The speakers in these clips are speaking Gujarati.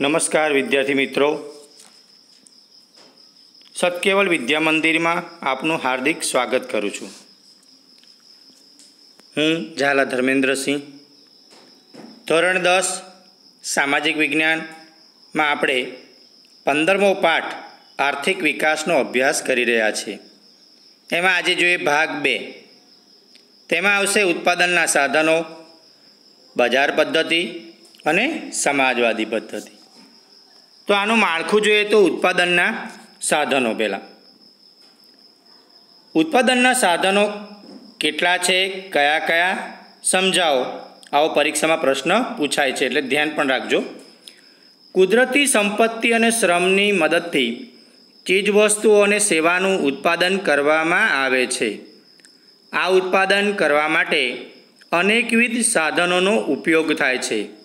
નમસ્કાર વિદ્યાર્થી મિત્રો. સત્કેવલ વિદ્યા મંદિરમાં આપનું હાર્દિક સ્વાગત કરું છું. હું ઝાલા ધર્મેન્દ્રસિંહ. ધોરણ દસ, સામાજિક વિજ્ઞાનમાં આપણે પંદરમો પાઠ આર્થિક વિકાસનો અભ્યાસ કરી રહ્યા છીએ. એમાં આજે જોઈએ ભાગ બે. તેમાં આવશે ઉત્પાદનના સાધનો, બજાર પદ્ધતિ અને સમાજવાદી પદ્ધતિ. તો આનું માળખું જોઈએ તો ઉત્પાદનના સાધનો પહેલાં. ઉત્પાદનના સાધનો કેટલા છે, કયા કયા? સમજાવો. આવો પરીક્ષામાં પ્રશ્ન પૂછાય છે, એટલે ધ્યાન પણ રાખજો. કુદરતી સંપત્તિ અને શ્રમની મદદથી ચીજવસ્તુઓ અને સેવાનું ઉત્પાદન કરવામાં આવે છે. આ ઉત્પાદન કરવા માટે અનેકવિધ સાધનોનો ઉપયોગ થાય છે.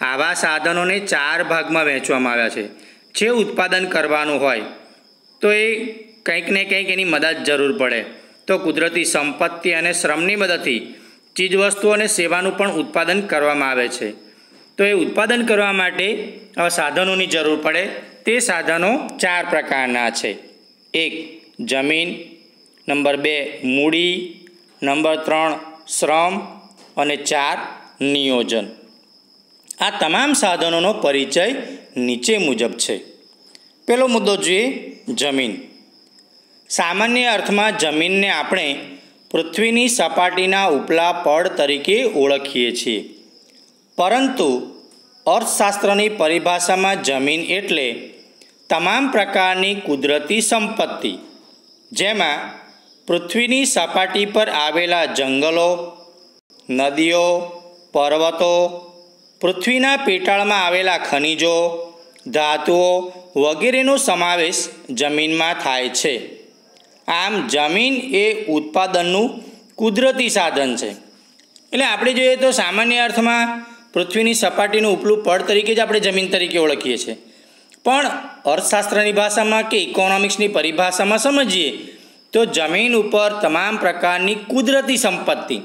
આવા સાધનોને ચાર ભાગમાં વહેંચવામાં આવ્યા છે. જે ઉત્પાદન કરવાનું હોય, તો એ કંઈક ને કંઈક એની મદદ જરૂર પડે. તો કુદરતી સંપત્તિ અને શ્રમની મદદથી ચીજવસ્તુઓ અને સેવાનું પણ ઉત્પાદન કરવામાં આવે છે. તો એ ઉત્પાદન કરવા માટે સાધનોની જરૂર પડે. તે સાધનો ચાર પ્રકારના છે. એક, જમીન. નંબર બે, મૂડી. નંબર ત્રણ, શ્રમ. અને ચાર, નિયોજન. આ તમામ સાધનોનો પરિચય નીચે મુજબ છે. પહેલો મુદ્દો જોઈએ જમીન. સામાન્ય અર્થમાં જમીનને આપણે પૃથ્વીની સપાટીના ઉપલા પડ તરીકે ઓળખીએ છીએ. પરંતુ અર્થશાસ્ત્રની પરિભાષામાં જમીન એટલે તમામ પ્રકારની કુદરતી સંપત્તિ, જેમાં પૃથ્વીની સપાટી પર આવેલા જંગલો, નદીઓ, પર્વતો પૃથ્વીના પેટાળમાં આવેલા ખનિજો, ધાતુઓ વગેરેનો સમાવેશ જમીનમાં થાય છે. આમ જમીન એ ઉત્પાદનનું કુદરતી સાધન છે. એટલે આપણે જોઈએ તો સામાન્ય અર્થમાં પૃથ્વીની સપાટીનું ઉપલું પડ તરીકે જ આપણે જમીન તરીકે ઓળખીએ છીએ. પણ અર્થશાસ્ત્રની ભાષામાં કે ઇકોનોમિક્સની પરિભાષામાં સમજીએ તો જમીન ઉપર તમામ પ્રકારની કુદરતી સંપત્તિ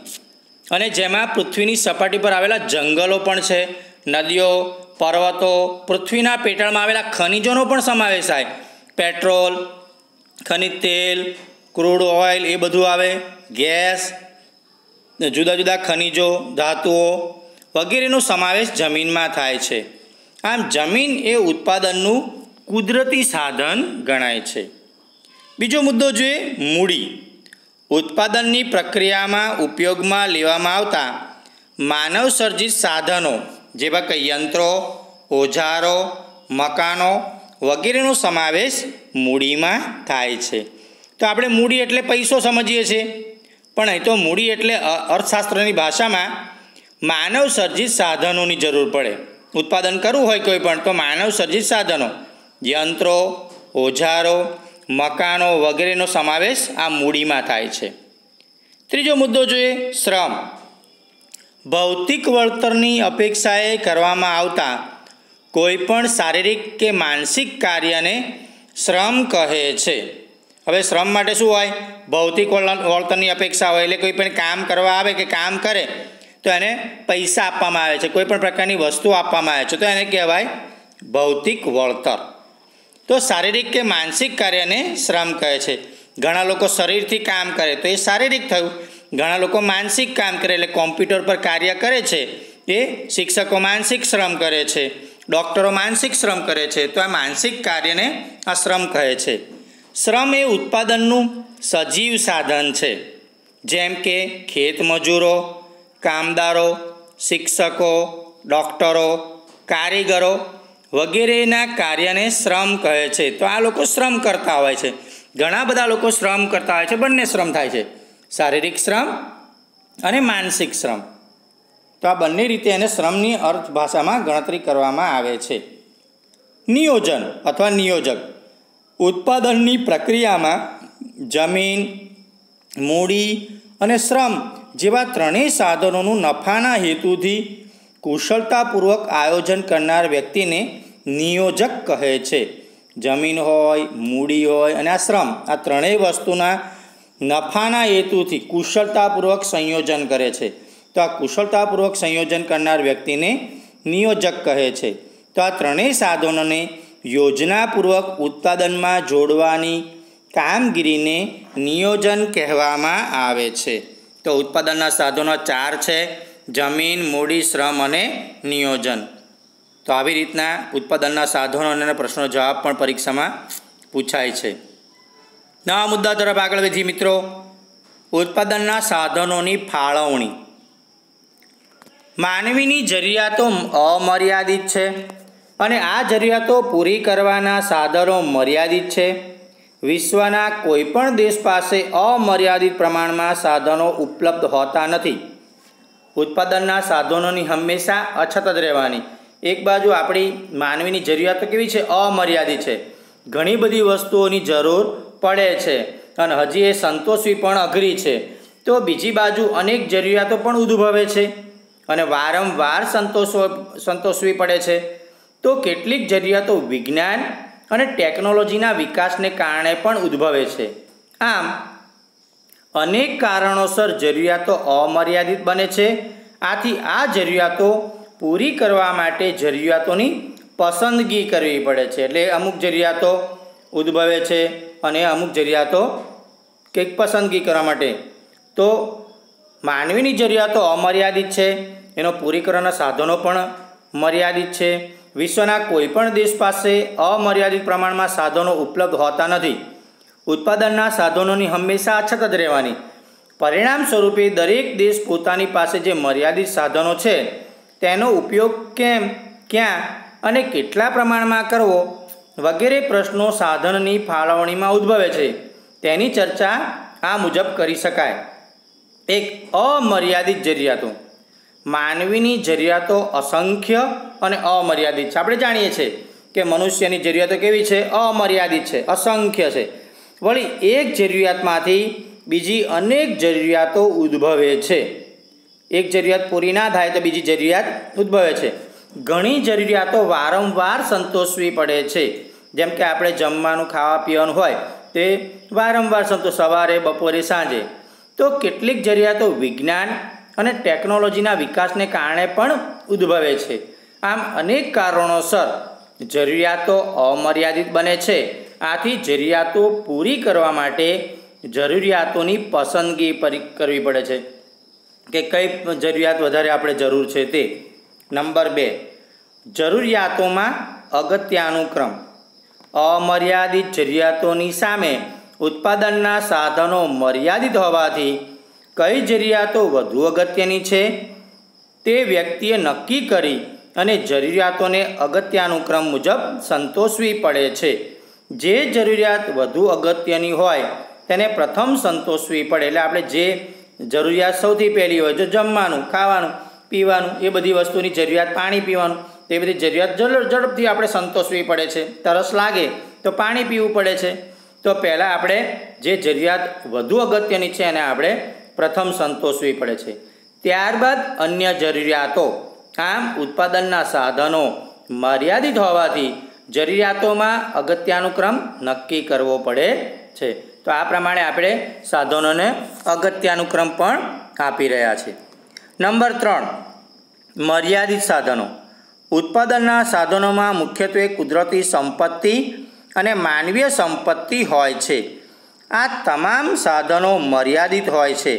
અને જેમાં પૃથ્વીની સપાટી પર આવેલા જંગલો પણ છે. નદીઓ, પર્વતો, પૃથ્વીના પેટાળમાં આવેલા ખનિજોનો પણ સમાવેશ થાય. પેટ્રોલ, ખનિજ તેલ, ક્રૂડ ઓઇલ એ બધું આવે. ગેસ, જુદા જુદા ખનિજો, ધાતુઓ વગેરેનો સમાવેશ જમીનમાં થાય છે. આમ જમીન એ ઉત્પાદનનું કુદરતી સાધન ગણાય છે. બીજો મુદ્દો જોઈએ મૂડી. ઉત્પાદનની પ્રક્રિયામાં ઉપયોગમાં લેવામાં આવતા માનવ સર્જિત સાધનો, જેવા કે યંત્રો, ઓજારો, મકાનો વગેરેનો સમાવેશ મૂડીમાં થાય છે. તો આપણે મૂડી એટલે પૈસો સમજીએ છીએ. પણ અહીં તો મૂડી એટલે અર્થશાસ્ત્રની ભાષામાં માનવ સર્જિત સાધનોની જરૂર પડે. ઉત્પાદન કરવું હોય કોઈ પણ, તો માનવ સર્જિત સાધનો, યંત્રો, ઓજારો મકાનો વગેરેનો સમાવેશ આ મૂડીમાં થાય છે. ત્રીજો મુદ્દો જોઈએ શ્રમ. ભૌતિક વળતરની અપેક્ષાએ કરવામાં આવતા કોઈપણ શારીરિક કે માનસિક કાર્યને શ્રમ કહે છે. હવે શ્રમ માટે શું હોય? ભૌતિક વળતરની અપેક્ષા હોય એટલે કોઈ પણ કામ કરવા આવે કે કામ કરે, તો એને પૈસા આપવામાં આવે છે. કોઈ પણ પ્રકારની વસ્તુ આપવામાં આવે છે, તો એને કહેવાય ભૌતિક વળતર. તો શારીરિક કે માનસિક કાર્યને શ્રમ કહે છે. ઘણા લોકો શરીરથી કામ કરે તો એ શારીરિક થયું. ઘણા લોકો માનસિક કામ કરે એટલે કોમ્પ્યુટર પર કાર્ય કરે છે. એ શિક્ષકો માનસિક શ્રમ કરે છે. ડૉક્ટરો માનસિક શ્રમ કરે છે. તો આ માનસિક કાર્યને આ શ્રમ કહે છે. શ્રમ એ ઉત્પાદનનું સજીવ સાધન છે. જેમ કે ખેત મજૂરો, કામદારો, શિક્ષકો, ડૉક્ટરો, કારીગરો વગેરેના કાર્યને શ્રમ કહે છે. તો આ લોકો શ્રમ કરતા હોય છે. ઘણા બધા લોકો શ્રમ કરતા હોય છે. બંને શ્રમ થાય છે. શારીરિક શ્રમ અને માનસિક શ્રમ. તો આ બંને રીતે એને શ્રમની અર્થ ભાષામાં ગણતરી કરવામાં આવે છે. નિયોજન અથવા નિયોજક. ઉત્પાદનની પ્રક્રિયામાં જમીન, મૂડી અને શ્રમ જેવા ત્રણેય સાધનોનું નફાના હેતુથી કુશળતાપૂર્વક આયોજન કરનાર વ્યક્તિને નિયોજક કહે છે. જમીન હોય, મૂડી હોય અને આ શ્રમ, આ ત્રણેય વસ્તુના નફાના હેતુથી કુશળતાપૂર્વક સંયોજન કરે છે. તો આ કુશળતાપૂર્વક સંયોજન કરનાર વ્યક્તિને નિયોજક કહે છે. તો આ ત્રણેય સાધનોને યોજનાપૂર્વક ઉત્પાદનમાં જોડવાની કામગીરીને નિયોજન કહેવામાં આવે છે. તો ઉત્પાદનના સાધનો ચાર છે. જમીન, મૂડી, શ્રમ અને નિયોજન. તો આવી રીતના ઉત્પાદનના સાધનો અને પ્રશ્નો જવાબ પણ પરીક્ષામાં પૂછાય છે. નવા મુદ્દા તરફ આગળ વધી મિત્રો. ઉત્પાદનના સાધનોની ફાળવણી. માનવીની જરૂરિયાતો અમર્યાદિત છે અને આ જરૂરિયાતો પૂરી કરવાના સાધનો મર્યાદિત છે. વિશ્વના કોઈપણ દેશ પાસે અમર્યાદિત પ્રમાણમાં સાધનો ઉપલબ્ધ હોતા નથી. ઉત્પાદનના સાધનોની હંમેશા અછત જ રહેવાની. એક બાજુ આપણી માનવીની જરૂરિયાતો કેવી છે? અમર્યાદિત છે. ઘણી બધી વસ્તુઓની જરૂર પડે છે અને હજી એ સંતોષવી પણ અઘરી છે. તો બીજી બાજુ અનેક જરૂરિયાતો પણ ઉદ્ભવે છે અને વારંવાર સંતોષ સંતોષવી પડે છે. તો કેટલીક જરૂરિયાતો વિજ્ઞાન અને ટેકનોલોજીના વિકાસને કારણે પણ ઉદ્ભવે છે. આમ, અનેક કારણોસર જરૂરિયાતો અમર્યાદિત બને છે. આથી આ જરૂરિયાતો પૂરી કરવા માટે જરૂરિયાતોની પસંદગી કરવી પડે છે. એટલે અમુક જરૂરિયાતો ઉદ્ભવે છે અને અમુક જરૂરિયાતો કંઈક પસંદગી કરવા માટે. તો માનવીની જરૂરિયાતો અમર્યાદિત છે. એનો પૂરી કરવાના સાધનો પણ મર્યાદિત છે. વિશ્વના કોઈપણ દેશ પાસે અમર્યાદિત પ્રમાણમાં સાધનો ઉપલબ્ધ હોતા નથી. ઉત્પાદનના સાધનોની હંમેશા અછત જ રહેવાની. પરિણામ સ્વરૂપે દરેક દેશ પોતાની પાસે જે મર્યાદિત સાધનો છે તેનો ઉપયોગ કેમ, ક્યાં અને કેટલા પ્રમાણમાં કરવો વગેરે પ્રશ્નો સાધનની ફાળવણીમાં ઉદ્ભવે છે. તેની ચર્ચા આ મુજબ કરી શકાય. એક અમર્યાદિત જરૂરિયાતો. માનવીની જરૂરિયાતો અસંખ્ય અને અમર્યાદિત છે. આપણે જાણીએ છીએ કે મનુષ્યની જરૂરિયાતો કેવી છે? અમર્યાદિત છે. અસંખ્ય છે. વળી એક જરૂરિયાતમાંથી બીજી અનેક જરૂરિયાતો ઉદ્ભવે છે. એક જરૂરિયાત પૂરી ના થાય તો બીજી જરૂરિયાત ઉદ્ભવે છે. ઘણી જરૂરિયાતો વારંવાર સંતોષવી પડે છે. જેમ કે આપણે જમવાનું, ખાવા પીવાનું હોય તે વારંવાર સંતોષ સવારે, બપોરે, સાંજે. તો કેટલીક જરૂરિયાતો વિજ્ઞાન અને ટેકનોલોજીના વિકાસને કારણે પણ ઉદ્ભવે છે. આમ અનેક કારણોસર જરૂરિયાતો અમર્યાદિત બને છે. આથી જરૂરિયાતો પૂરી કરવા માટે જરૂરિયાતોની પસંદગી કરવી પડે છે. કે કઈ જરૂરિયાત વધારે આપણે જરૂર છે તે. નંબર બે, જરૂરિયાતોમાં અગત્યાનુક્રમ. અમર્યાદિત જરૂરિયાતોની સામે ઉત્પાદનના સાધનો મર્યાદિત હોવાથી કઈ જરૂરિયાતો વધુ અગત્યની છે? તે વ્યક્તિએ નક્કી કરી અને જરૂરિયાતોને અગત્યાનુક્રમ મુજબ સંતોષવી પડે છે. જે જરૂરિયાત વધુ અગત્યની હોય તેને પ્રથમ સંતોષવી પડે. એટલે આપણે જે જરૂરિયાત સૌથી પહેલી હોય જો જમવાનું, ખાવાનું, પીવાનું એ બધી વસ્તુની જરૂરિયાત, પાણી પીવાનું, તે બધી જરૂરિયાત ઝડપથી આપણે સંતોષવી પડે છે, તરસ લાગે તો પાણી પીવું પડે છે. તો પહેલાં આપણે જે જરૂરિયાત વધુ અગત્યની છે એને આપણે પ્રથમ સંતોષવી પડે છે. ત્યારબાદ અન્ય જરૂરિયાતો. આમ ઉત્પાદનના સાધનો મર્યાદિત હોવાથી જરૂરિયાતોમાં અગત્યાનુક્રમ નક્કી કરવો પડે છે. તો આ પ્રમાણે આપણે સાધનોને અગત્યાનુક્રમ પણ આપી રહ્યા છે નંબર ત્રણ, મર્યાદિત સાધનો. ઉત્પાદનના સાધનોમાં મુખ્યત્વે કુદરતી સંપત્તિ અને માનવીય સંપત્તિ હોય છે. આ તમામ સાધનો મર્યાદિત હોય છે.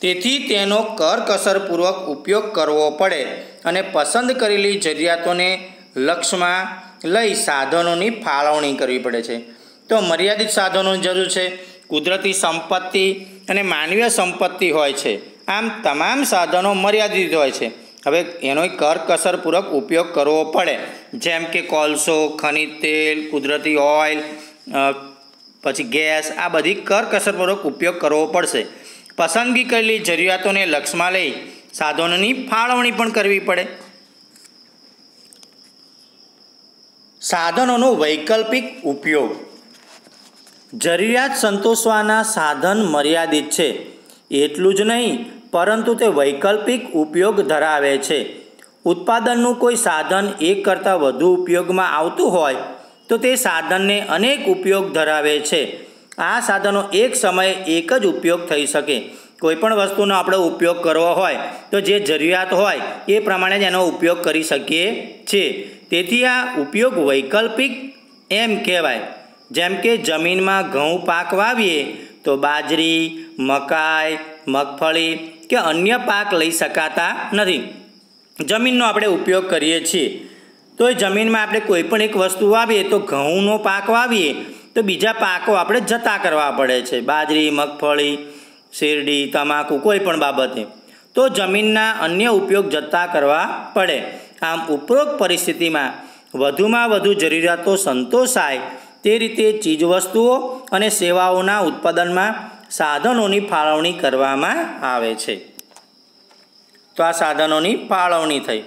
તેથી તેનો કરકસરપૂર્વક ઉપયોગ કરવો પડે અને પસંદ કરેલી જરૂરિયાતોને લક્ષ્યમાં લઈ સાધનોની ફાળવણી કરવી પડે છે. તો મર્યાદિત સાધનોની જરૂર છે. કુદરતી સંપત્તિ અને માનવીય સંપત્તિ હોય છે. આમ તમામ સાધનો મર્યાદિત હોય છે. હવે એનો કરકસરપૂર્વક ઉપયોગ કરવો પડે. જેમ કે કોલસો, ખનિજ તેલ, કુદરતી ઓઇલ પછી ગેસ, આ બધી કરકસરપૂર્વક ઉપયોગ કરવો પડશે. પસંદગી કરેલી જરૂરિયાતોને લક્ષ્યમાં લઈ સાધનોની ફાળવણી પણ કરવી પડે. સાધનોનો વૈકલ્પિક ઉપયોગ જરૂરિયાત સંતોષવાના સાધન મર્યાદિત છે. એટલું જ નહીં, પરંતુ તે વૈકલ્પિક ઉપયોગ ધરાવે છે. ઉત્પાદનનું કોઈ સાધન એક કરતાં વધુ ઉપયોગમાં આવતું હોય, તો તે સાધનને અનેક ઉપયોગ ધરાવે છે. આ સાધનો એક સમયે એક જ ઉપયોગ થઈ શકે. કોઈ પણ વસ્તુનો આપણે ઉપયોગ કરવો હોય, તો જે જરૂરિયાત હોય, એ પ્રમાણે જ એનો ઉપયોગ કરી શકીએ છીએ. તેથી આ ઉપયોગ વૈકલ્પિક એમ કહેવાય. જેમ કે જમીનમાં ઘઉં પાક વાવીએ, તો બાજરી, મકાઈ, મગફળી કે અન્ય પાક લઈ શકાતા નથી. જમીનનો આપણે ઉપયોગ કરીએ છીએ. તો એ જમીનમાં આપણે કોઈ પણ એક વસ્તુ વાવીએ, તો ઘઉંનો પાક વાવીએ, તો બીજા પાકો આપણે જતા કરવા પડે છે. બાજરી, મગફળી, શેરડી, તમાકુ, કોઈ પણ બાબતે. તો જમીનના અન્ય ઉપયોગ જતા કરવા પડે. આમ ઉપરોક્ત પરિસ્થિતિમાં વધુમાં વધુ જરૂરિયાતો સંતોષાય તે રીતે ચીજવસ્તુઓ અને સેવાઓના ઉત્પાદનમાં સાધનોની ફાળવણી કરવામાં આવે છે. તો આ સાધનોની ફાળવણી થઈ.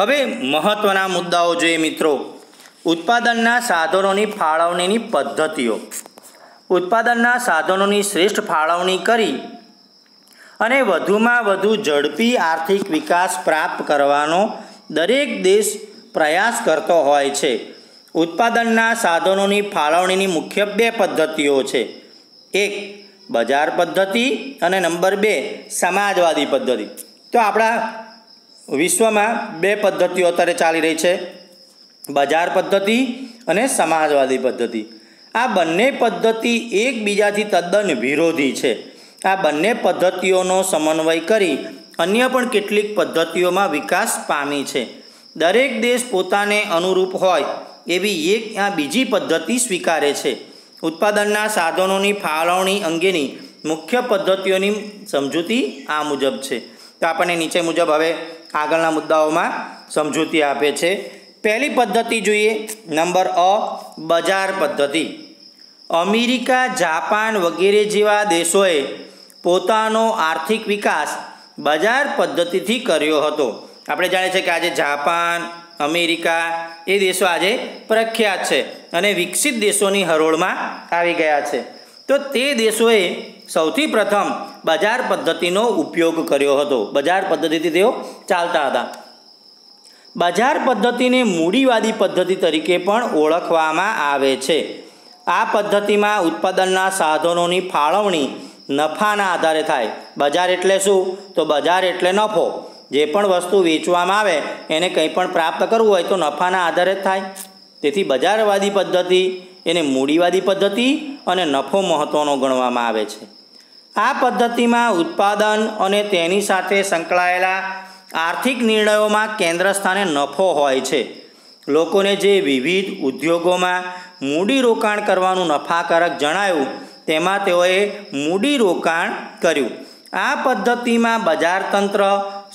હવે મહત્ત્વના મુદ્દાઓ જોઈએ મિત્રો. ઉત્પાદનના સાધનોની ફાળવણીની પદ્ધતિઓ. ઉત્પાદનના સાધનોની શ્રેષ્ઠ ફાળવણી કરી અને વધુમાં વધુ ઝડપી આર્થિક વિકાસ પ્રાપ્ત કરવાનો દરેક દેશ પ્રયાસ કરતો હોય છે. ઉત્પાદનના સાધનોની ફાળવણીની મુખ્ય બે પદ્ધતિઓ છે. એક, બજાર પદ્ધતિ અને નંબર બે, સમાજવાદી પદ્ધતિ. તો આપણા વિશ્વમાં બે પદ્ધતિઓ અત્યારે ચાલી રહી છે. બજાર પદ્ધતિ અને સમાજવાદી પદ્ધતિ. આ બંને પદ્ધતિ એકબીજાથી તદ્દન વિરોધી છે. આ બંને પદ્ધતિઓનો સમન્વય કરી અન્ય પણ કેટલીક પદ્ધતિઓમાં વિકાસ પામી છે. દરેક દેશ પોતાને અનુરૂપ હોય એવી એક આ બીજી પદ્ધતિ સ્વીકારે છે. ઉત્પાદનના સાધનોની ફાળવણી અંગેની મુખ્ય પદ્ધતિઓની સમજૂતી આ મુજબ છે. તો આપણને નીચે મુજબ હવે આગળના મુદ્દાઓમાં સમજૂતી આપે છે. પહેલી પદ્ધતિ જોઈએ, નંબર અ, બજાર પદ્ધતિ. અમેરિકા, જાપાન વગેરે જેવા દેશોએ પોતાનો આર્થિક વિકાસ બજાર પદ્ધતિથી કર્યો હતો. આપણે જાણીએ છીએ કે આજે જાપાન અમેરિકા એ દેશો આજે પ્રખ્યાત છે અને વિકસિત દેશોની હરોળમાં આવી ગયા છે. તો તે દેશોએ સૌથી પ્રથમ બજાર પદ્ધતિનો ઉપયોગ કર્યો હતો. બજાર પદ્ધતિથી તેઓ ચાલતા હતા. બજાર પદ્ધતિને મૂડીવાદી પદ્ધતિ તરીકે પણ ઓળખવામાં આવે છે. આ પદ્ધતિમાં ઉત્પાદનના સાધનોની ફાળવણી નફાના આધારે થાય. બજાર એટલે શું? તો બજાર એટલે નફો. જે પણ વસ્તુ વેચવામાં આવે, એને કંઈ પણ પ્રાપ્ત કરવું હોય તો નફાના આધારે જ થાય. તેથી બજારવાદી પદ્ધતિ, એને મૂડીવાદી પદ્ધતિ અને નફો મહત્ત્વનો ગણવામાં આવે છે. આ પદ્ધતિમાં ઉત્પાદન અને તેની સાથે સંકળાયેલા આર્થિક નિર્ણયોમાં કેન્દ્ર સ્થાને નફો હોય છે. લોકોને જે વિવિધ ઉદ્યોગોમાં મૂડીરોકાણ કરવાનું નફાકારક જણાયું, તેમાં તેઓએ મૂડીરોકાણ કર્યું. આ પદ્ધતિમાં બજારતંત્ર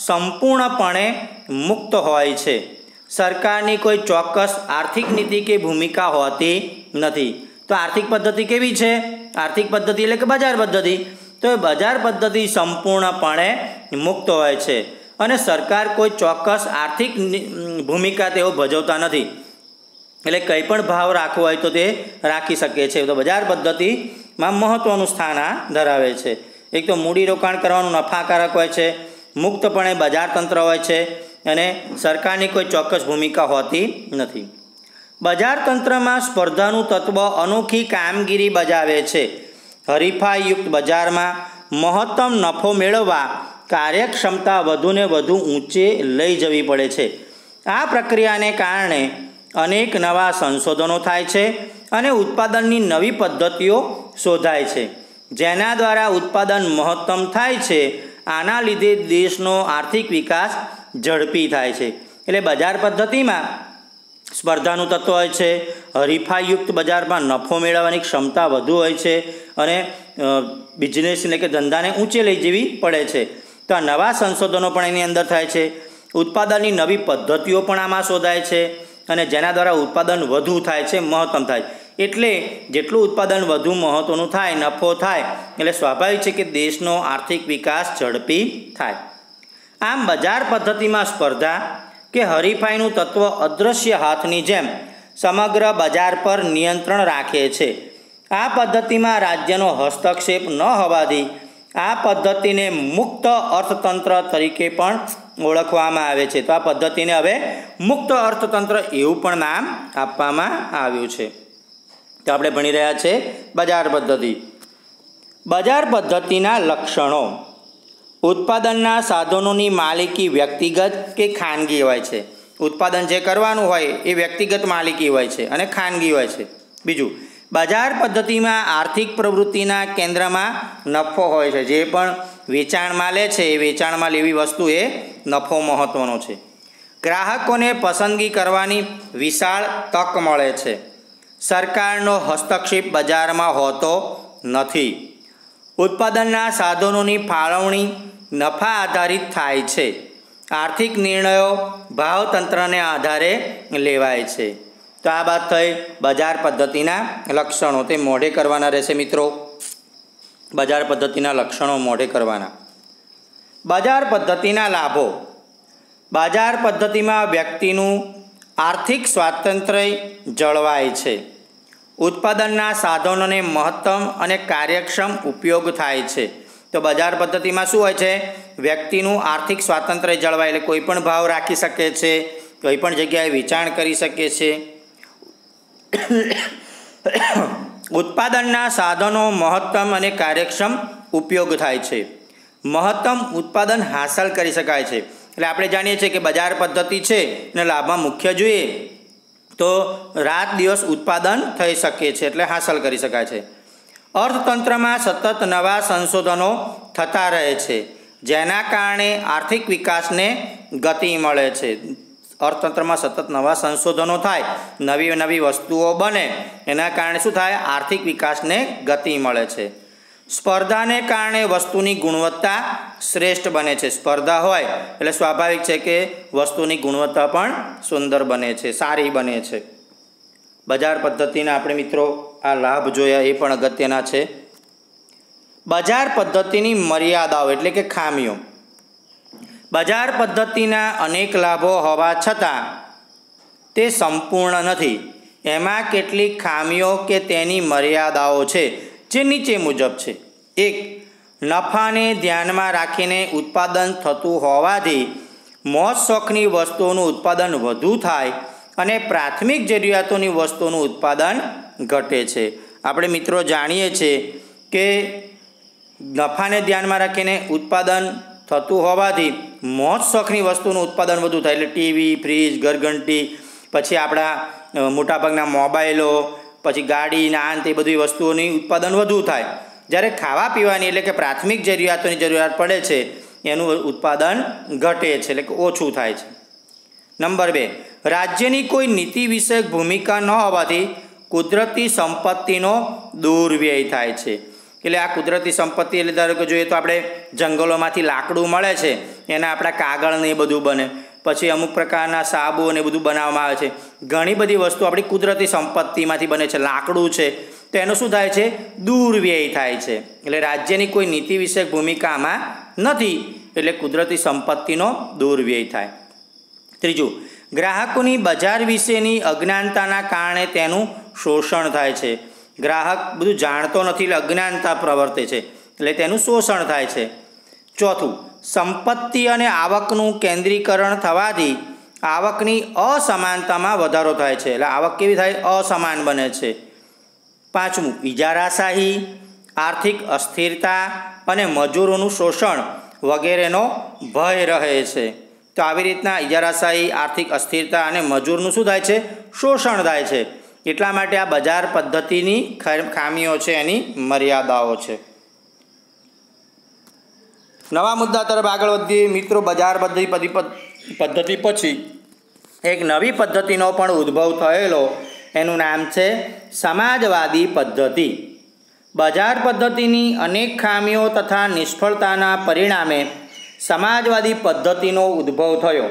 સંપૂર્ણપણે મુક્ત હોય છે. સરકારની કોઈ ચોક્કસ આર્થિક નીતિ કે ભૂમિકા હોતી નથી. તો આર્થિક પદ્ધતિ કેવી છે? આર્થિક પદ્ધતિ એટલે કે બજાર પદ્ધતિ. તો એ બજાર પદ્ધતિ સંપૂર્ણપણે મુક્ત હોય છે. અને સરકાર કોઈ ચોક્કસ આર્થિક ભૂમિકા તેઓ ભજવતા નથી. એટલે કંઈ પણ ભાવ રાખવો હોય તો તે રાખી શકે છે. તો બજાર પદ્ધતિમાં મહત્ત્વનું સ્થાન આ ધરાવે છે. એક તો મૂડીરોકાણ કરવાનું નફાકારક હોય છે. મુક્તપણે બજાર તંત્ર હોય છે અને સરકારની કોઈ ચોક્કસ ભૂમિકા હોતી નથી. બજાર તંત્રમાં સ્પર્ધાનું તત્વ અનોખી કામગીરી બજાવે છે. હરીફાઈયુક્ત બજારમાં મહત્તમ નફો મેળવવા કાર્યક્ષમતા વધુને વધુ ઊંચે લઈ જવી પડે છે. આ પ્રક્રિયાને કારણે અનેક નવા સંશોધનો થાય છે અને ઉત્પાદનની નવી પદ્ધતિઓ શોધાય છે. જેના દ્વારા ઉત્પાદન મહત્તમ થાય છે આના લીધે દેશનો આર્થિક વિકાસ ઝડપી થાય છે. એટલે બજાર પદ્ધતિમાં સ્પર્ધાનું તત્વ હોય છે, હરીફાયુક્ત બજારમાં નફો મેળવવાની ક્ષમતા વધુ હોય છે અને બિઝનેસ એટલે કે ધંધાને ઊંચે લઈ જવી પડે છે. તો આ નવા સંશોધનો પણ એની અંદર થાય છે. ઉત્પાદનની નવી પદ્ધતિઓ પણ આમાં શોધાય છે અને જેના દ્વારા ઉત્પાદન વધુ થાય છે, મહત્તમ થાય. એટલે જેટલું ઉત્પાદન વધુ મહત્ત્વનું થાય, નફો થાય, એટલે સ્વાભાવિક છે કે દેશનો આર્થિક વિકાસ ઝડપી થાય. આમ બજાર પદ્ધતિમાં સ્પર્ધા કે હરીફાઈનું તત્વ અદૃશ્ય હાથની જેમ સમગ્ર બજાર પર નિયંત્રણ રાખે છે. આ પદ્ધતિમાં રાજ્યનો હસ્તક્ષેપ ન હોવાથી આ પદ્ધતિને મુક્ત અર્થતંત્ર તરીકે પણ ઓળખવામાં આવે છે. તો આ પદ્ધતિને હવે મુક્ત અર્થતંત્ર એવું પણ નામ આપવામાં આવ્યું છે. તો આપણે ભણી રહ્યા છે બજાર પદ્ધતિ. બજાર પદ્ધતિના લક્ષણો. ઉત્પાદનના સાધનોની માલિકી વ્યક્તિગત કે ખાનગી હોય છે. ઉત્પાદન જે કરવાનું હોય એ વ્યક્તિગત માલિકી હોય છે અને ખાનગી હોય છે. બીજું, બજાર પદ્ધતિમાં આર્થિક પ્રવૃત્તિના કેન્દ્રમાં નફો હોય છે. જે પણ વેચાણમાં લે છે એ વેચાણમાં લેવી વસ્તુ એ નફો મહત્ત્વનો છે. ગ્રાહકોને પસંદગી કરવાની વિશાળ તક મળે છે. સરકારનો હસ્તક્ષેપ બજારમાં હોતો નથી. ઉત્પાદનના સાધનોની ફાળવણી નફા આધારિત થાય છે. આર્થિક નિર્ણયો ભાવતંત્રને આધારે લેવાય છે. તો આ વાત થઈ બજાર પદ્ધતિના લક્ષણો. તે મોઢે કરવાના રહેશે મિત્રો. બજાર પદ્ધતિના લક્ષણો મોઢે કરવાના. બજાર પદ્ધતિના લાભો. બજાર પદ્ધતિમાં વ્યક્તિનું આર્થિક સ્વાતંત્ર્ય જળવાય છે. ઉત્પાદનના સાધનોને મહત્તમ અને કાર્યક્ષમ ઉપયોગ થાય છે. તો બજાર પદ્ધતિમાં શું હોય છે? વ્યક્તિનું આર્થિક સ્વાતંત્ર્ય જળવાય એટલે કોઈ પણ ભાવ રાખી શકે છે, કોઈ પણ જગ્યાએ વેચાણ કરી શકે છે. ઉત્પાદનના સાધનો મહત્તમ અને કાર્યક્ષમ ઉપયોગ થાય છે. મહત્તમ ઉત્પાદન હાંસલ કરી શકાય છે. એટલે આપણે જાણીએ છીએ કે બજાર પદ્ધતિ છે અને લાભમાં મુખ્ય જોઈએ તો રાત દિવસ ઉત્પાદન થઈ શકે છે એટલે હાંસલ કરી શકાય છે. અર્થતંત્રમાં સતત નવા સંશોધનો થતા રહે છે, જેના કારણે આર્થિક વિકાસને ગતિ મળે છે. અર્થતંત્રમાં સતત નવા સંશોધનો થાય, નવી નવી વસ્તુઓ બને, એના કારણે શું થાય? આર્થિક વિકાસને ગતિ મળે છે. સ્પર્ધાને કારણે વસ્તુની ગુણવત્તા શ્રેષ્ઠ બને છે. સ્પર્ધા હોય એટલે સ્વાભાવિક છે કે વસ્તુની ગુણવત્તા પણ સુંદર બને છે, સારી બને છે. બજાર પદ્ધતિના આપણે મિત્રો આ લાભ જોયા એ પણ અગત્યના છે. બજાર પદ્ધતિની મર્યાદાઓ એટલે કે ખામીઓ. બજાર પદ્ધતિના અનેક લાભો હોવા છતાં તે સંપૂર્ણ નથી. એમાં કેટલીક ખામીઓ કે તેની મર્યાદાઓ છે. જે નીચે મુજબ છે. એક, નફાને ધ્યાનમાં રાખીને ઉત્પાદન થતું હોવાથી મોજ શોખની વસ્તુઓનું ઉત્પાદન વધુ થાય અને પ્રાથમિક જરૂરિયાતોની વસ્તુઓનું ઉત્પાદન ઘટે છે. આપણે મિત્રો જાણીએ છીએ કે નફાને ધ્યાનમાં રાખીને ઉત્પાદન થતું હોવાથી મોજ શોખની વસ્તુનું ઉત્પાદન વધુ થાય. એટલે ટીવી, ફ્રીજ, ઘરઘંટી, પછી આપણા મોટાભાગના મોબાઈલો પછી ગાડી, નાન તે બધી વસ્તુઓની ઉત્પાદન વધુ થાય. જ્યારે ખાવા પીવાની એટલે કે પ્રાથમિક જરૂરિયાતોની જરૂરિયાત પડે છે, એનું ઉત્પાદન ઘટે છે, એટલે કે ઓછું થાય છે. નંબર બે, રાજ્યની કોઈ નીતિ વિષયક ભૂમિકા ન હોવાથી કુદરતી સંપત્તિનો દુર્વ્યય થાય છે. એટલે આ કુદરતી સંપત્તિ એટલે ધારો કે જોઈએ તો આપણે જંગલોમાંથી લાકડું મળે છે, એના આપણા કાગળ ને એ બધું બને. પછી અમુક પ્રકારના સાબુ અને બધું બનાવવામાં આવે છે. ઘણી બધી વસ્તુ આપણી કુદરતી સંપત્તિમાંથી બને છે, લાકડું છે. તો એનું શું થાય છે? દુર્વ્યય થાય છે. એટલે રાજ્યની કોઈ નીતિ વિષયક ભૂમિકા આમાં નથી. એટલે કુદરતી સંપત્તિનો દુર્વ્યય થાય. ત્રીજું, ગ્રાહકોની બજાર વિશેની અજ્ઞાનતાના કારણે તેનું શોષણ થાય છે. ગ્રાહક બધું જાણતો નથી, એટલે અજ્ઞાનતા પ્રવર્તે છે. એટલે તેનું શોષણ થાય છે. ચોથું સંપત્તિ અને આવકનું કેન્દ્રીકરણ થવાથી આવકની અસમાનતામાં વધારો થાય છે. એટલે આવક કેવી થાય? અસમાન બને છે. પાંચમું ઇજારાશાહી આર્થિક અસ્થિરતા અને મજૂરોનું શોષણ વગેરેનો ભય રહે છે. તો આવી રીતના ઇજારાશાહી આર્થિક અસ્થિરતા અને મજૂરનું શું થાય છે? શોષણ થાય છે. એટલા માટે આ બજાર પદ્ધતિની ખામીઓ છે, એની મર્યાદાઓ છે. નવા મુદ્દા તરફ આગળ વધીએ. મિત્રો, બજાર પદ્ધતિ પદ્ધતિ પછી એક નવી પદ્ધતિનો પણ ઉદ્ભવ થયેલો. એનું નામ છે સમાજવાદી પદ્ધતિ. બજાર પદ્ધતિની અનેક ખામીઓ તથા નિષ્ફળતાના પરિણામે સમાજવાદી પદ્ધતિનો ઉદ્ભવ થયો.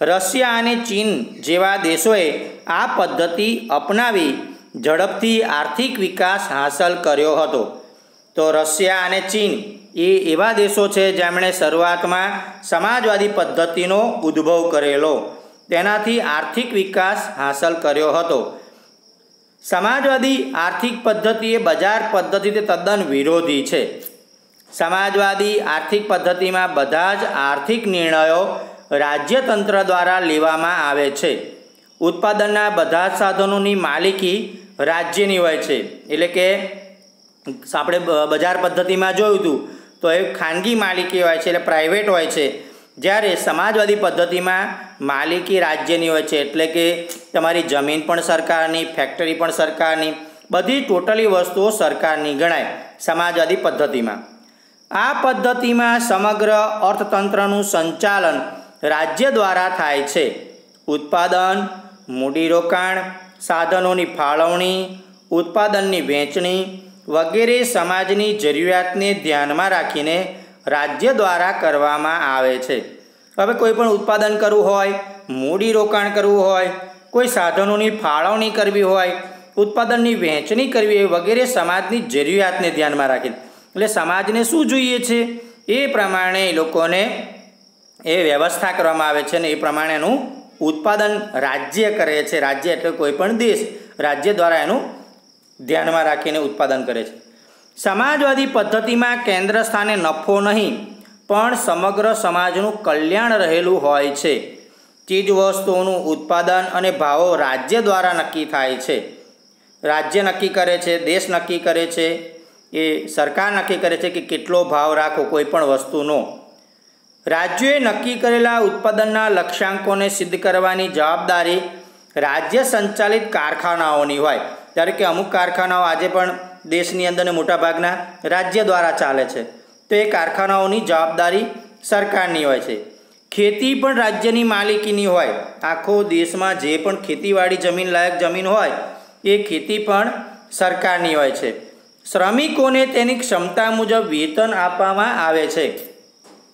રશિયા અને ચીન જેવા દેશોએ આ પદ્ધતિ અપનાવી ઝડપથી આર્થિક વિકાસ હાંસલ કર્યો હતો. તો રશિયા અને ચીન એ એવા દેશો છે જેમણે શરૂઆતમાં સમાજવાદી પદ્ધતિનો ઉદ્ભવ કરેલો. તેનાથી આર્થિક વિકાસ હાંસલ કર્યો હતો. સમાજવાદી આર્થિક પદ્ધતિ એ બજાર પદ્ધતિથી તદ્દન વિરોધી છે. સમાજવાદી આર્થિક પદ્ધતિમાં બધા જ આર્થિક નિર્ણયો રાજ્યતંત્ર દ્વારા લેવામાં આવે છે. ઉત્પાદનના બધા જ સાધનોની માલિકી રાજ્યની હોય છે. એટલે કે આપણે બજાર પદ્ધતિમાં જોયું હતું તો એ ખાનગી માલિકી હોય છે, એટલે પ્રાઇવેટ હોય છે, જ્યારે સમાજવાદી પદ્ધતિમાં માલિકી રાજ્યની હોય છે, એટલે કે તમારી જમીન પણ સરકારની ફેક્ટરી પણ સરકારની, બધી ટોટલી વસ્તુઓ સરકારની ગણાય, સમાજવાદી પદ્ધતિમાં. આ પદ્ધતિમાં સમગ્ર અર્થતંત્રનું સંચાલન રાજ્ય દ્વારા થાય છે. ઉત્પાદન, મૂડીરોકાણ, સાધનોની ફાળવણી, ઉત્પાદનની વહેંચણી વગેરે સમાજની જરૂરિયાતને ધ્યાનમાં રાખીને રાજ્ય દ્વારા કરવામાં આવે છે. હવે કોઈ પણ ઉત્પાદન કરવું હોય, મૂડી રોકાણ કરવું હોય, કોઈ સાધનોની ફાળવણી કરવી હોય, ઉત્પાદનની વહેંચણી કરવી હોય વગેરે સમાજની જરૂરિયાતને ધ્યાનમાં રાખીને. એટલે સમાજને શું જોઈએ છે? એ પ્રમાણે એ લોકોને એ વ્યવસ્થા કરવામાં આવે છે અને એ પ્રમાણેનું ઉત્પાદન રાજ્ય કરે છે. રાજ્ય એટલે કોઈ પણ દેશ. રાજ્ય દ્વારા એનું ધ્યાનમાં રાખીને ઉત્પાદન કરે છે. સમાજવાદી પદ્ધતિમાં કેન્દ્ર સ્થાને નફો નહીં, પણ સમગ્ર સમાજનું કલ્યાણ રહેલું હોય છે. ચીજવસ્તુઓનું ઉત્પાદન અને ભાવો રાજ્ય દ્વારા નક્કી થાય છે. રાજ્ય નક્કી કરે છે, દેશ નક્કી કરે છે, એ સરકાર નક્કી કરે છે કે કેટલો ભાવ રાખો કોઈ પણ વસ્તુનો. રાજ્યોએ નક્કી કરેલા ઉત્પાદનના લક્ષ્યાંકોને સિદ્ધ કરવાની જવાબદારી રાજ્ય સંચાલિત કારખાનાઓની હોય. જ્યારે કે અમુક કારખાનાઓ આજે પણ દેશની અંદર મોટાભાગના રાજ્ય દ્વારા ચાલે છે. તો એ કારખાનાઓની જવાબદારી સરકારની હોય છે. ખેતી પણ રાજ્યની માલિકીની હોય. આખો દેશમાં જે પણ ખેતીવાડી જમીન લાયક જમીન હોય, એ ખેતી પણ સરકારની હોય છે. શ્રમિકોને તેની ક્ષમતા મુજબ વેતન આપવામાં આવે છે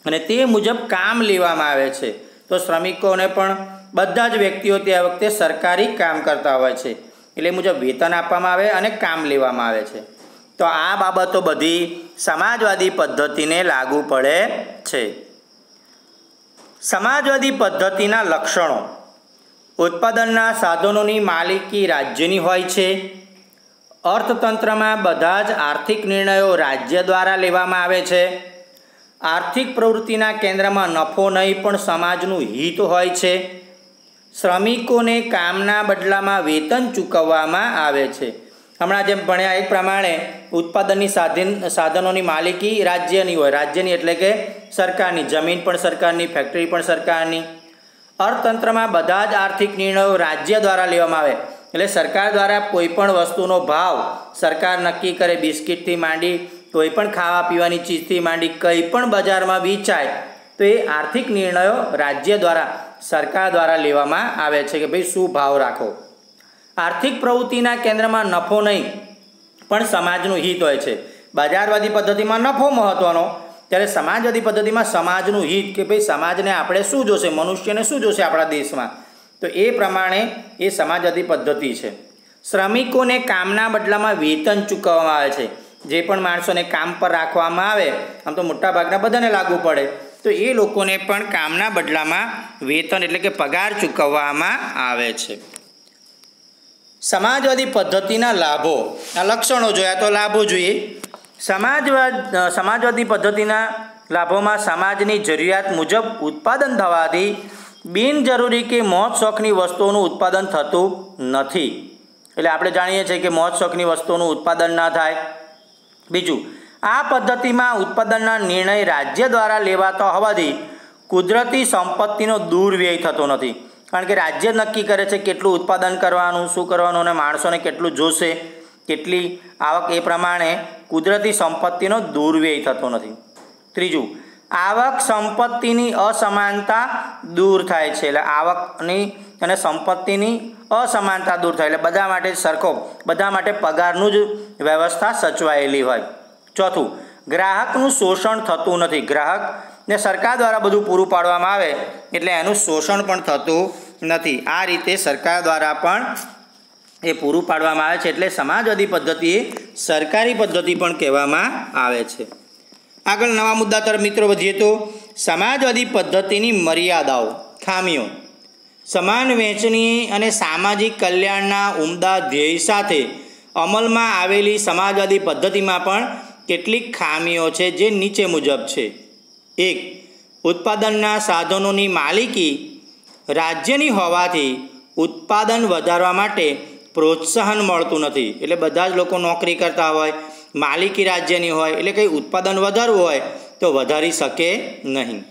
અને તે મુજબ કામ લેવામાં આવે છે. તો શ્રમિકોને પણ બધા જ વ્યક્તિઓ તે વખતે સરકારી કામ કરતા હોય છે. એટલે મુજબ વેતન આપવામાં આવે અને કામ લેવામાં આવે છે. તો આ બાબતો બધી સમાજવાદી પદ્ધતિને લાગુ પડે છે. સમાજવાદી પદ્ધતિના લક્ષણો. ઉત્પાદનના સાધનોની માલિકી રાજ્યની હોય છે. અર્થતંત્રમાં બધા જ આર્થિક નિર્ણયો રાજ્ય દ્વારા લેવામાં આવે છે. આર્થિક પ્રવૃત્તિના કેન્દ્રમાં નફો નહીં પણ સમાજનું હિત હોય છે. શ્રમિકોને કામના બદલામાં વેતન ચૂકવવામાં આવે છે. હમણાં જેમ ભણ્યા એ પ્રમાણે ઉત્પાદનની સાધન, સાધનોની માલિકી રાજ્યની હોય. રાજ્યની એટલે કે સરકારની. જમીન પણ સરકારની, ફેક્ટરી પણ સરકારની. અર્થતંત્રમાં બધા જ આર્થિક નિર્ણયો રાજ્ય દ્વારા લેવામાં આવે. એટલે સરકાર દ્વારા કોઈ પણ વસ્તુનો ભાવ સરકાર નક્કી કરે, બિસ્કિટથી માંડી, કોઈ પણ ખાવા પીવાની ચીજથી માંડી, કંઈ પણ બજારમાં વેચાય, તો એ આર્થિક નિર્ણયો રાજ્ય દ્વારા સરકાર દ્વારા લેવામાં આવે છે કે ભાઈ શું ભાવ રાખો. આર્થિક પ્રવૃત્તિના કેન્દ્રમાં નફો નહીં, પણ સમાજનું હિત હોય છે. બજારવાદી પદ્ધતિમાં નફો મહત્ત્વનો ત્યારે સમાજવાદી પદ્ધતિમાં સમાજનું હિત કે ભાઈ સમાજને આપણે શું જોશે, મનુષ્યને શું જોશે આપણા દેશમાં? તો એ પ્રમાણે એ સમાજવાદી પદ્ધતિ છે. શ્રમિકોને કામના બદલામાં વેતન ચૂકવવામાં આવે છે. જે પણ માણસોને કામ પર રાખવામાં આવે, આમ તો મોટાભાગના બધાને લાગુ પડે. તો એ લોકોને પણ કામના બદલામાં વેતન એટલે કે પગાર ચૂકવવામાં આવે છે. સમાજવાદી પદ્ધતિના લાભો, આ લક્ષણો જોયા તો લાભો જોઈએ. સમાજવાદ સમાજવાદી પદ્ધતિના લાભોમાં સમાજની જરૂરિયાત મુજબ ઉત્પાદન થવાથી બિનજરૂરી કે મોજ શોખની વસ્તુઓનું ઉત્પાદન થતું નથી. એટલે આપણે જાણીએ છીએ કે મોજ શોખની વસ્તુઓનું ઉત્પાદન ના થાય. બીજું આ પદ્ધતિમાં ઉત્પાદનના નિર્ણય રાજ્ય દ્વારા લેવાતો હોવાથી કુદરતી સંપત્તિનો દુર્વ્યય થતો નથી. કારણ કે રાજ્ય નક્કી કરે છે કેટલું ઉત્પાદન કરવાનું, શું કરવાનું અને માણસોને કેટલું જોશે. કેટલી આવક એ પ્રમાણે કુદરતી સંપત્તિનો દુર્વ્યય થતો નથી. ત્રીજું, આવક સંપત્તિની અસમાનતા દૂર થાય છે. એટલે આવકની અને સંપત્તિની અસમાનતા દૂર થાય. એટલે બધા માટે સરખો, બધા માટે પગારનું જ વ્યવસ્થા સચવાયેલી હોય. ચોથું, ગ્રાહકનું શોષણ થતું નથી. ગ્રાહકને સરકાર દ્વારા બધું પૂરું પાડવામાં આવે એટલે એનું શોષણ પણ થતું નથી. આ રીતે સરકાર દ્વારા પણ એ પૂરું પાડવામાં આવે છે એટલે સમાજવાદી પદ્ધતિ સરકારી પદ્ધતિ પણ કહેવામાં આવે છે. આગળ નવા મુદ્દા તરફ મિત્રો વધીએ તો સમાજવાદી પદ્ધતિની મર્યાદાઓ, ખામીઓ. સમાન વહેંચણી અને સામાજિક કલ્યાણના ઉમદા ધ્યેય સાથે અમલમાં આવેલી સમાજવાદી પદ્ધતિમાં પણ કેટલીક ખામીઓ છે જે નીચે મુજબ છે. એક, ઉત્પાદનના સાધનોની માલિકી રાજ્યની હોવાથી ઉત્પાદન વધારવા માટે પ્રોત્સાહન મળતું નથી. એટલે બધા જ લોકો નોકરી કરતા હોય, માલિકી રાજ્યની હોય, એટલે કંઈ ઉત્પાદન વધારવું હોય, તો વધારી શકે નહીં.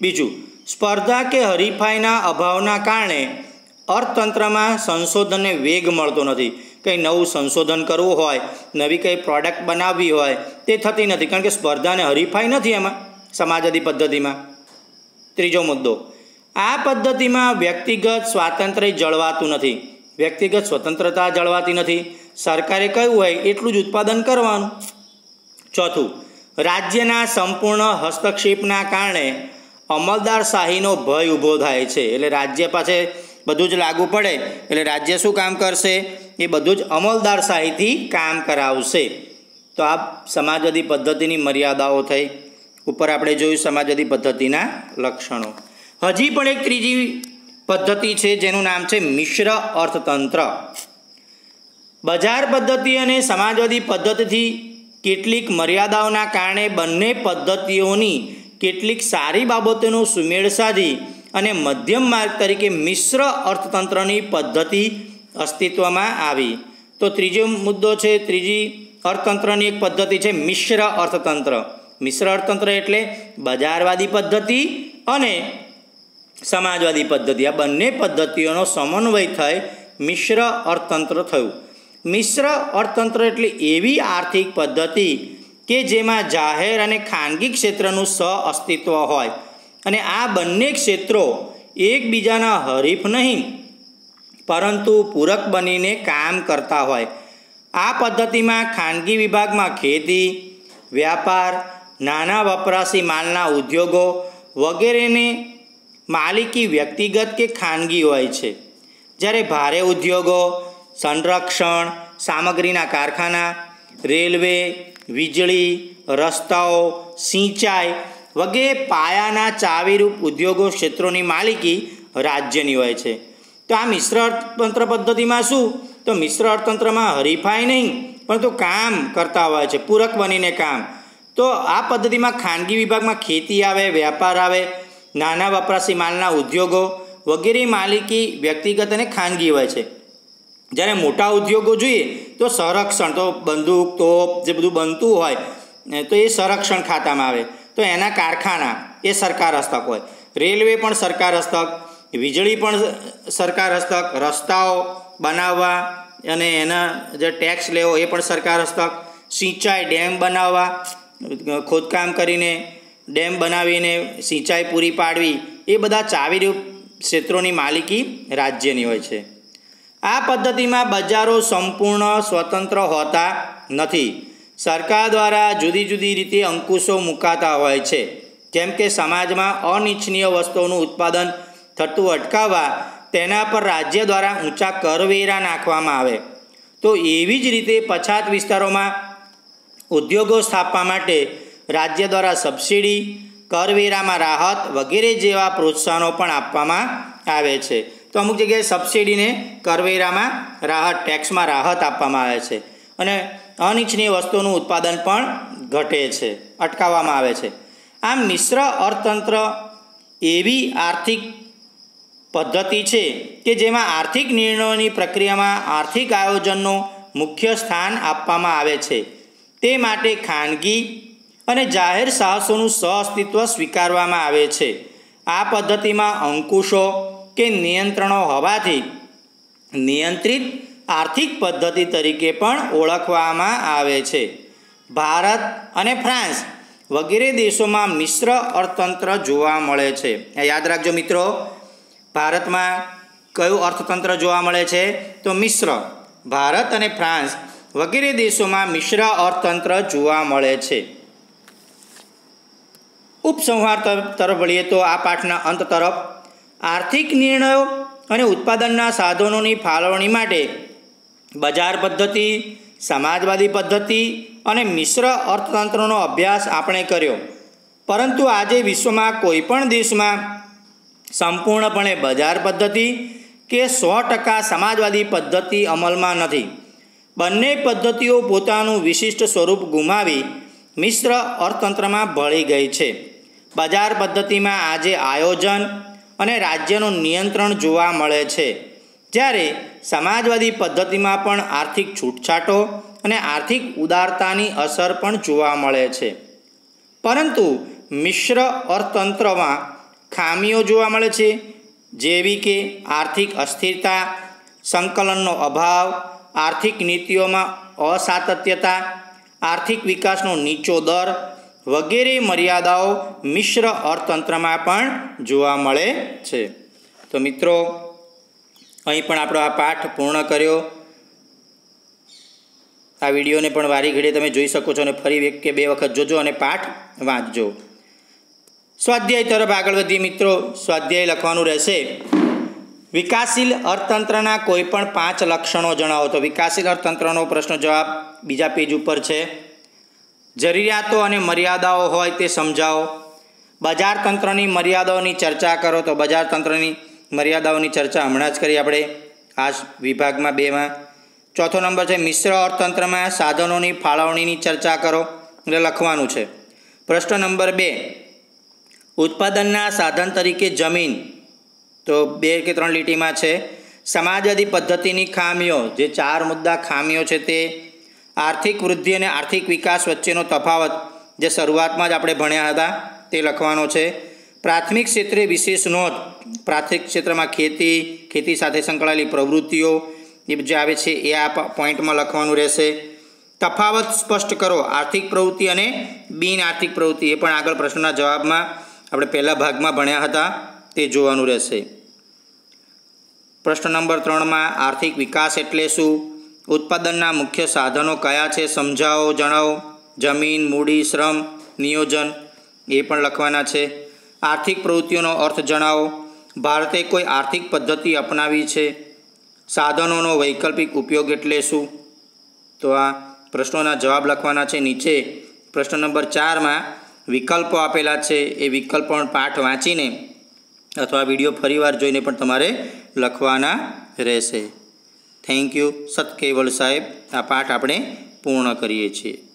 બીજું, સ્પર્ધા કે હરીફાઈના અભાવના કારણે અર્થતંત્રમાં સંશોધનને વેગ મળતો નથી. કંઈ નવું સંશોધન કરવું હોય, નવી કંઈ પ્રોડક્ટ બનાવવી હોય, તે થતી નથી. કારણ કે સ્પર્ધાને હરીફાઈ નથી એમાં સમાજવાદી પદ્ધતિમાં. ત્રીજો મુદ્દો. આ પદ્ધતિમાં વ્યક્તિગત સ્વાતંત્ર્ય જળવાતું નથી. વ્યક્તિગત સ્વતંત્રતા જળવાતી નથી. સરકારે કહ્યું હોય એટલું જ ઉત્પાદન કરવાનું. ચોથું, રાજ્યના સંપૂર્ણ હસ્તક્ષેપના કારણે અમલદારશાહીનો ભય ઊભો થાય છે. એટલે રાજ્ય પાસે બધું જ લાગુ પડે એટલે રાજ્ય શું કામ કરશે? એ બધું જ અમલદારશાહીથી કામ કરાવશે. તો આ સમાજવાદી પદ્ધતિની મર્યાદાઓ થઈ. ઉપર આપણે જોયું સમાજવાદી પદ્ધતિના લક્ષણો. હજી પણ એક ત્રીજી પદ્ધતિ છે, જેનું નામ છે મિશ્ર અર્થતંત્ર. બજાર પદ્ધતિ અને સમાજવાદી પદ્ધતિથી કેટલીક મર્યાદાઓના કારણે બંને પદ્ધતિઓની કેટલીક સારી બાબતોનો સુમેળ સાધી. અને મધ્યમ માર્ગ તરીકે મિશ્ર અર્થતંત્રની પદ્ધતિ અસ્તિત્વમાં આવી. તો ત્રીજો મુદ્દો છે, ત્રીજી અર્થતંત્રની એક પદ્ધતિ છે, મિશ્ર અર્થતંત્ર. મિશ્ર અર્થતંત્ર એટલે બજારવાદી પદ્ધતિ અને સમાજવાદી પદ્ધતિ. આ બંને પદ્ધતિઓનો સમન્વય થઈ મિશ્ર અર્થતંત્ર થયું. મિશ્ર અર્થતંત્ર એટલે એવી આર્થિક પદ્ધતિ કે જેમાં જાહેર અને ખાનગી ક્ષેત્રનું સહ અસ્તિત્વ હોય. અને આ બંને ક્ષેત્રો એકબીજાના હરીફ નહીં, પરંતુ પૂરક બનીને કામ કરતા હોય. આ પદ્ધતિમાં ખાનગી વિભાગમાં ખેતી, વ્યાપાર, નાના વપરાશી માલના ઉદ્યોગો વગેરેને માલિકી વ્યક્તિગત કે ખાનગી હોય છે. જ્યારે ભારે ઉદ્યોગો, સંરક્ષણ, સામગ્રીના કારખાના, રેલવે, વીજળી, રસ્તાઓ, સિંચાઈ વગેરે પાયાના ચાવીરૂપ ઉદ્યોગો ક્ષેત્રોની માલિકી રાજ્યની હોય છે. તો આ મિશ્ર અર્થતંત્ર પદ્ધતિમાં શું? તો મિશ્ર અર્થતંત્રમાં હરીફાઈ નહીં, પરંતુ કામ કરતા હોય છે, પૂરક બનીને કામ. તો આ પદ્ધતિમાં ખાનગી વિભાગમાં ખેતી આવે, વ્યાપાર આવે, નાના વપરાશી માલના ઉદ્યોગો વગેરે માલિકી વ્યક્તિગત અને ખાનગી હોય છે. જ્યારે મોટા ઉદ્યોગો જોઈએ તો સંરક્ષણ, તો બંદૂક, તોપ જે બધું બનતું હોય તો એ સંરક્ષણ ખાતામાં આવે. તો એના કારખાના એ સરકાર હસ્તક હોય. રેલવે પણ સરકાર હસ્તક, વીજળી પણ સરકાર હસ્તક, રસ્તાઓ બનાવવા અને એના જે ટેક્સ લેવો એ પણ સરકાર હસ્તક, સિંચાઈ ડેમ બનાવવા, ખોદકામ કરીને ડેમ બનાવીને સિંચાઈ પૂરી પાડવી, એ બધા ચાવીરૂપ ક્ષેત્રોની માલિકી રાજ્યની હોય છે. આ પદ્ધતિમાં બજારો સંપૂર્ણ સ્વતંત્ર હોતા નથી. સરકાર દ્વારા જુદી જુદી રીતે અંકુશો મુકાતા હોય છે. જેમ કે સમાજમાં અનિચ્છનીય વસ્તુઓનું ઉત્પાદન થતું અટકાવવા તેના પર રાજ્ય દ્વારા ઊંચા કરવેરા નાખવામાં આવે. તો એવી જ રીતે પછાત વિસ્તારોમાં ઉદ્યોગો સ્થાપવા માટે રાજ્ય દ્વારા સબસિડી, કરવેરામાં રાહત વગેરે જેવા પ્રોત્સાહનો પણ આપવામાં આવે છે. તો અમુક જગ્યાએ સબસિડીને કરવેરામાં રાહત, ટેક્સમાં રાહત આપવામાં આવે છે. અને અનિચ્છનીય વસ્તુનું ઉત્પાદન પણ ઘટે છે, અટકાવવામાં આવે છે. આમ મિશ્ર અર્થતંત્ર એવી આર્થિક પદ્ધતિ છે કે જેમાં આર્થિક નિર્ણયોની પ્રક્રિયામાં આર્થિક આયોજનનો મુખ્ય સ્થાન આપવામાં આવે છે. તે માટે ખાનગી અને જાહેર સાહસોનું સહઅસ્તિત્વ સ્વીકારવામાં આવે છે. આ પદ્ધતિમાં અંકુશો કે નિયંત્રણો હોવાથી નિયંત્રિત આર્થિક પદ્ધતિ તરીકે પણ ઓળખવામાં આવે છે. ભારત અને ફ્રાન્સ વગેરે દેશોમાં મિશ્ર અર્થતંત્ર જોવા મળે છે. યાદ રાખજો મિત્રો, ભારતમાં કયું અર્થતંત્ર જોવા મળે છે? તો મિશ્ર. ભારત અને ફ્રાન્સ વગેરે દેશોમાં મિશ્ર અર્થતંત્ર જોવા મળે છે. ઉપસંહાર તરફ વળીએ તો આ પાઠના અંત તરફ. આર્થિક નિર્ણયો અને ઉત્પાદનના સાધનોની ફાળવણી માટે બજાર પદ્ધતિ, સમાજવાદી પદ્ધતિ અને મિશ્ર અર્થતંત્રનો અભ્યાસ આપણે કર્યો. પરંતુ આજે વિશ્વમાં કોઈપણ દેશમાં સંપૂર્ણપણે બજાર પદ્ધતિ કે સો ટકા સમાજવાદી પદ્ધતિ અમલમાં નથી. બંને પદ્ધતિઓ પોતાનું વિશિષ્ટ સ્વરૂપ ગુમાવી મિશ્ર અર્થતંત્રમાં ભળી ગઈ છે. બજાર પદ્ધતિમાં આજે આયોજન અને રાજ્યનું નિયંત્રણ જોવા મળે છે. જ્યારે સમાજવાદી પદ્ધતિમાં પણ આર્થિક છૂટછાટો અને આર્થિક ઉદારતાની અસર પણ જોવા મળે છે. પરંતુ મિશ્ર અર્થતંત્રમાં ખામીઓ જોવા મળે છે, જેવી કે આર્થિક અસ્થિરતા, સંકલનનો અભાવ, આર્થિક નીતિઓમાં અસાતત્યતા, આર્થિક વિકાસનો નીચો દર વગેરે મર્યાદાઓ મિશ્ર અર્થતંત્રમાં પણ જોવા મળે છે. તો મિત્રો અહીં પણ આપણો આ પાઠ પૂર્ણ કર્યો. આ વિડીયોને પણ વારી ઘડીએ તમે જોઈ શકો છો અને ફરી એક કે બે વખત જોજો અને પાઠ વાંચજો. સ્વાધ્યાય તરફ આગળ વધીએ મિત્રો. સ્વાધ્યાય લખવાનું રહેશે. વિકાસશીલ અર્થતંત્રના કોઈ પણ પાંચ લક્ષણો જણાવો. તો વિકાસશીલ અર્થતંત્રનો પ્રશ્ન જવાબ બીજા પેજ ઉપર છે. જરૂરિયાતો અને મર્યાદાઓ હોય તે સમજાવો. બજાર તંત્રની મર્યાદાઓની ચર્ચા કરો તો બજાર તંત્રની મર્યાદાઓની ચર્ચા હમણાં જ કરી આપણે. આ વિભાગમાં બેમાં. ચોથો નંબર છે, મિશ્ર અર્થતંત્રમાં સાધનોની ફાળવણીની ચર્ચા કરો. એટલે લખવાનું છે. પ્રશ્ન નંબર બે. ઉત્પાદનના સાધન તરીકે જમીન. તો બે કે ત્રણ લીટીમાં છે. સમાજવાદી પદ્ધતિની ખામીઓ. જે ચાર મુદ્દા ખામીઓ છે તે. આર્થિક વૃદ્ધિ અને આર્થિક વિકાસ વચ્ચેનો તફાવત. જે શરૂઆતમાં જ આપણે ભણ્યા હતા, તે લખવાનો છે. પ્રાથમિક ક્ષેત્રે વિશેષ નોંધ, પ્રાથમિક ક્ષેત્રમાં ખેતી ખેતી સાથે સંકળાયેલી પ્રવૃત્તિઓ, એ જે આવે છે, એ આ પોઈન્ટમાં લખવાનું રહેશે. તફાવત સ્પષ્ટ કરો, આર્થિક પ્રવૃત્તિ અને બિન આર્થિક પ્રવૃત્તિ, એ પણ આગળ પ્રશ્નના જવાબમાં આપણે પહેલા ભાગમાં ભણ્યા હતા, તે જોવાનું રહેશે. પ્રશ્ન નંબર ત્રણમાં, આર્થિક વિકાસ એટલે શું? ઉત્પાદનના મુખ્ય સાધનો કયા છે? સમજાવો, જણાવો. જમીન, મૂડી, શ્રમ, નિયોજન, એ પણ લખવાના છે. આર્થિક પ્રવૃત્તિઓનો અર્થ જણાવો. ભારતે કોઈ આર્થિક પદ્ધતિ અપનાવી છે? સાધનોનો વૈકલ્પિક ઉપયોગ એટલે શું? તો આ પ્રશ્નોના જવાબ લખવાના છે નીચે. પ્રશ્ન નંબર ચારમાં વિકલ્પો આપેલા છે. એ વિકલ્પો પણ પાઠ વાંચીને અથવા વીડિયો ફરીવાર જોઈને પણ તમારે લખવાના રહેશે. થેન્ક યુ સત કેવલ સાહેબ. આ પાઠ આપણે પૂર્ણ કરીએ છીએ.